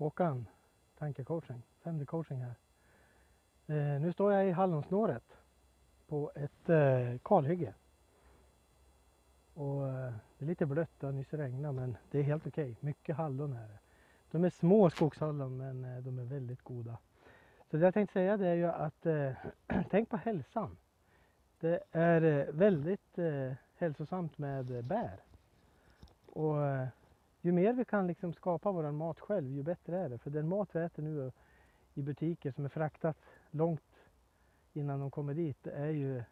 Håkan, tankecoaching, 5D coaching här. Eh, nu står jag i hallonsnåret på ett eh, kalhygge. Och eh, det är lite blött, det har nyss regnat men det är helt okej. Mycket hallon här. De är små skogshallon men eh, de är väldigt goda. Så det jag tänkte säga det är ju att eh, tänk på hälsan. Det är eh, väldigt eh, hälsosamt med eh, bär. Och eh, ju mer vi kan liksom skapa vår mat själv, ju bättre är det. För den mat vi äter nu i butiker som är fraktat långt innan de kommer dit, det är ju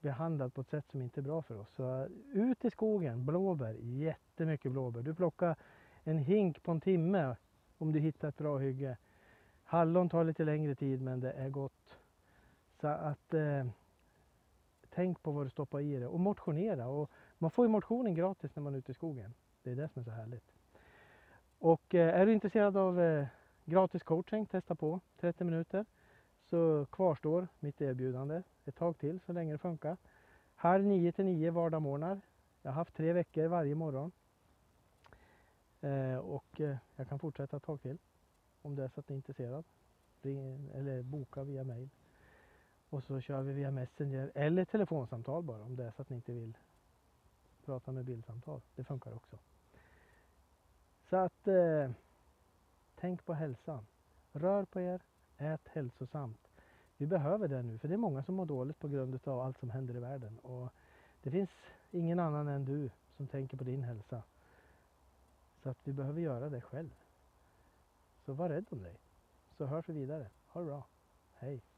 behandlad på ett sätt som inte är bra för oss. Så eh, ut i skogen, blåbär, jättemycket blåbär. Du plockar en hink på en timme om du hittar ett bra hygge. Hallon tar lite längre tid men det är gott. Så att eh, tänk på vad du stoppar i det och motionera. Och man får ju motionen gratis när man är ute i skogen. Det är det som är så härligt. Och eh, är du intresserad av eh, gratis coaching, testa på 30 minuter. Så kvarstår mitt erbjudande ett tag till så länge det funkar. Här 9 till 9 vardagsmorgnar. Jag har haft tre veckor varje morgon. Eh, och jag kan fortsätta ett tag till. Om det är så att ni är intresserad. Ring, eller boka via mail. Och så kör vi via Messenger eller telefonsamtal bara om det är så att ni inte vill prata med bildsamtal. Det funkar också. Så att eh, tänk på hälsan. Rör på er, ät hälsosamt. Vi behöver det nu för det är många som mår dåligt på grund av allt som händer i världen. Och det finns ingen annan än du som tänker på din hälsa. Så att vi behöver göra det själv. Så var rädd om dig. Så hörs vi vidare. Ha det bra. Hej!